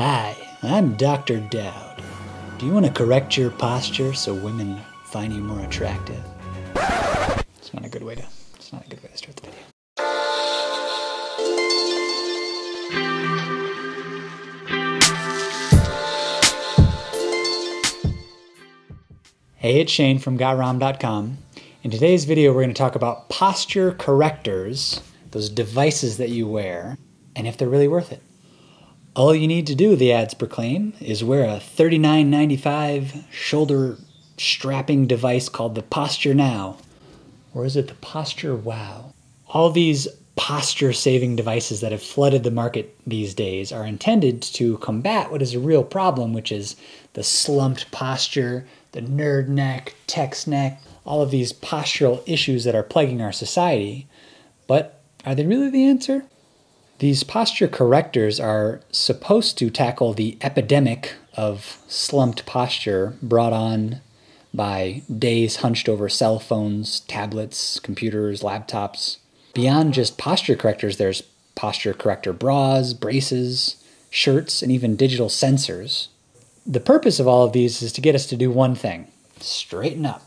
Hi, I'm Dr. Dowd. Do you want to correct your posture so women find you more attractive? It's not a good way to. It's not a good way to start the video. Hey, it's Shane from GotRom.com. In today's video, we're going to talk about posture correctors, those devices that you wear, and if they're really worth it. All you need to do, the ads proclaim, is wear a $39.95 shoulder strapping device called the Posture Now. Or is it the Posture Wow? All these posture saving devices that have flooded the market these days are intended to combat what is a real problem, which is the slumped posture, the nerd neck, text neck, all of these postural issues that are plaguing our society. But are they really the answer? These posture correctors are supposed to tackle the epidemic of slumped posture brought on by days hunched over cell phones, tablets, computers, laptops. Beyond just posture correctors, there's posture corrector bras, braces, shirts, and even digital sensors. The purpose of all of these is to get us to do one thing straighten up.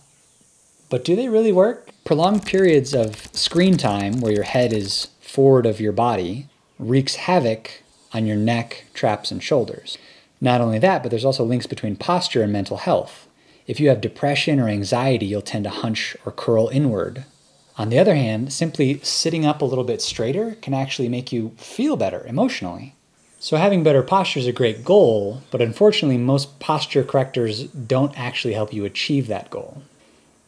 But do they really work? Prolonged periods of screen time where your head is forward of your body wreaks havoc on your neck, traps, and shoulders. Not only that, but there's also links between posture and mental health. If you have depression or anxiety, you'll tend to hunch or curl inward. On the other hand, simply sitting up a little bit straighter can actually make you feel better emotionally. So, having better posture is a great goal, but unfortunately, most posture correctors don't actually help you achieve that goal.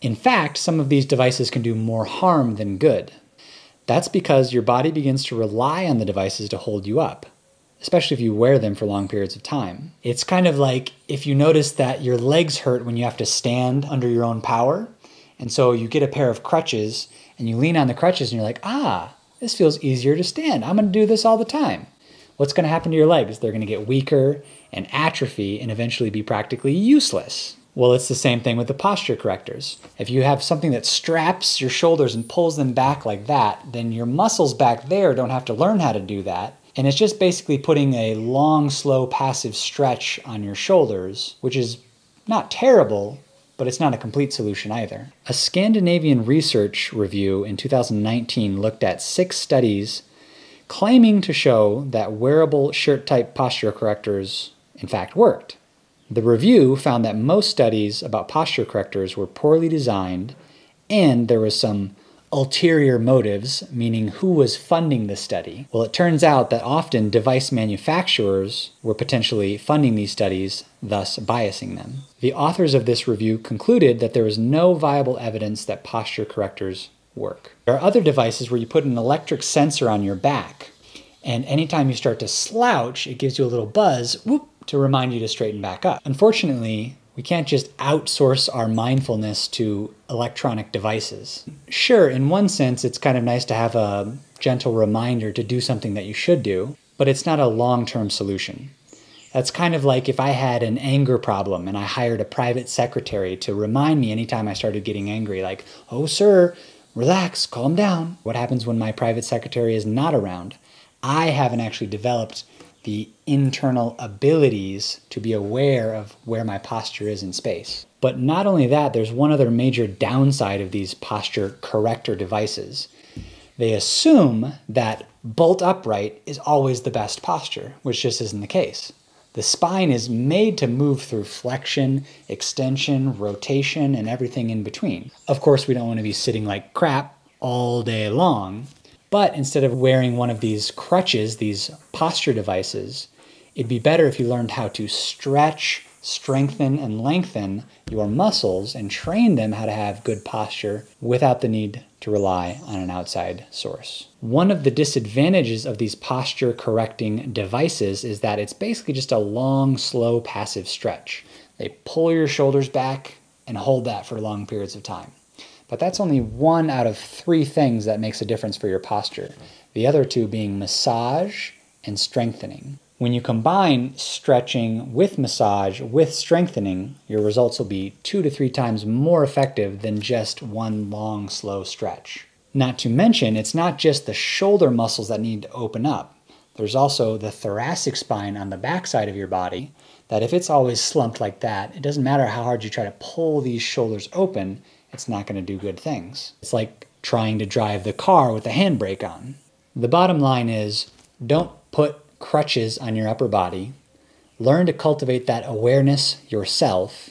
In fact, some of these devices can do more harm than good. That's because your body begins to rely on the devices to hold you up, especially if you wear them for long periods of time. It's kind of like if you notice that your legs hurt when you have to stand under your own power, and so you get a pair of crutches and you lean on the crutches and you're like, ah, this feels easier to stand. I'm to do this all the time. What's to happen to your legs? They're to get weaker and atrophy and eventually be practically useless. Well, it's the same thing with the posture correctors. If you have something that straps your shoulders and pulls them back like that, then your muscles back there don't have to learn how to do that. And it's just basically putting a long, slow, passive stretch on your shoulders, which is not terrible, but it's not a complete solution either. A Scandinavian research review in 2019 looked at six studies claiming to show that wearable shirt type posture correctors in fact worked. The review found that most studies about posture correctors were poorly designed and there was some ulterior motives, meaning who was funding the study. Well, it turns out that often device manufacturers were potentially funding these studies, thus biasing them. The authors of this review concluded that there was no viable evidence that posture correctors work. There are other devices where you put an electric sensor on your back, and anytime you start to slouch, it gives you a little buzz, whoop, to remind you to straighten back up. Unfortunately, we can't just outsource our mindfulness to electronic devices. Sure, in one sense, it's kind of nice to have a gentle reminder to do something that you should do, but it's not a long term solution. That's kind of like if I had an anger problem and I hired a private secretary to remind me anytime I started getting angry, like, oh, sir, relax, calm down. What happens when my private secretary is not around? I haven't actually developed the internal abilities to be aware of where my posture is in space. But not only that, there's one other major downside of these posture corrector devices. They assume that bolt upright is always the best posture, which just isn't the case. The spine is made to move through flexion, extension, rotation, and everything in between. Of course, we don't want to be sitting like crap all day long, but instead of wearing one of these crutches, these posture devices, it'd be better if you learned how to stretch, strengthen, and lengthen your muscles and train them how to have good posture without the need to rely on an outside source. One of the disadvantages of these posture correcting devices is that it's basically just a long, slow, passive stretch. They pull your shoulders back and hold that for long periods of time. But that's only one out of three things that makes a difference for your posture. The other two being massage and strengthening. When you combine stretching with massage with strengthening, your results will be two to three times more effective than just one long, slow stretch. Not to mention, it's not just the shoulder muscles that need to open up. There's also the thoracic spine on the backside of your body that if it's always slumped like that, it doesn't matter how hard you try to pull these shoulders open, it's not going to do good things. It's like trying to drive the car with the handbrake on. The bottom line is don't put crutches on your upper body. Learn to cultivate that awareness yourself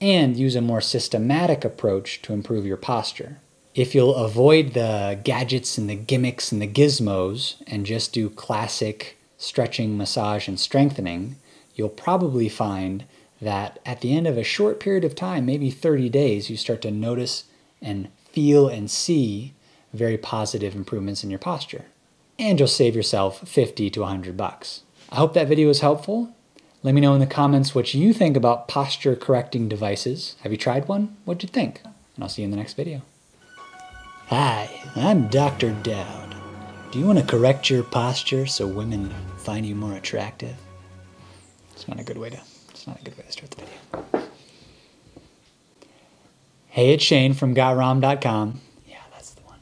and use a more systematic approach to improve your posture. If you'll avoid the gadgets and the gimmicks and the gizmos and just do classic stretching, massage, and strengthening, you'll probably find that at the end of a short period of time, maybe 30 days, you start to notice and feel and see very positive improvements in your posture. And you'll save yourself 50 to 100 bucks. I hope that video was helpful. Let me know in the comments what you think about posture correcting devices. Have you tried one? What'd you think? And I'll see you in the next video. Hi, I'm Dr. Dowd. Do you want to correct your posture so women find you more attractive? It's not a good way to not a good way to start the video. Hey, it's Shane from GotRom.com. Yeah, that's the one.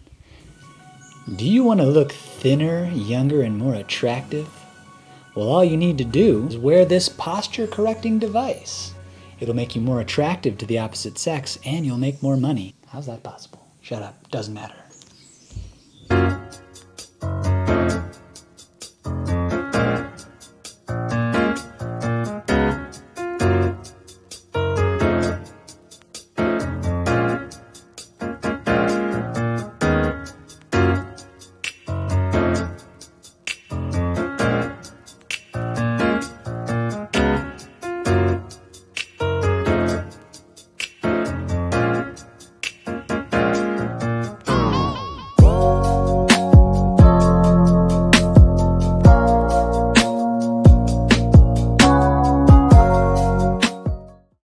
Do you want to look thinner, younger, and more attractive? Well, all you need to do is wear this posture correcting device. It'll make you more attractive to the opposite sex and you'll make more money. How's that possible? Shut up. Doesn't matter.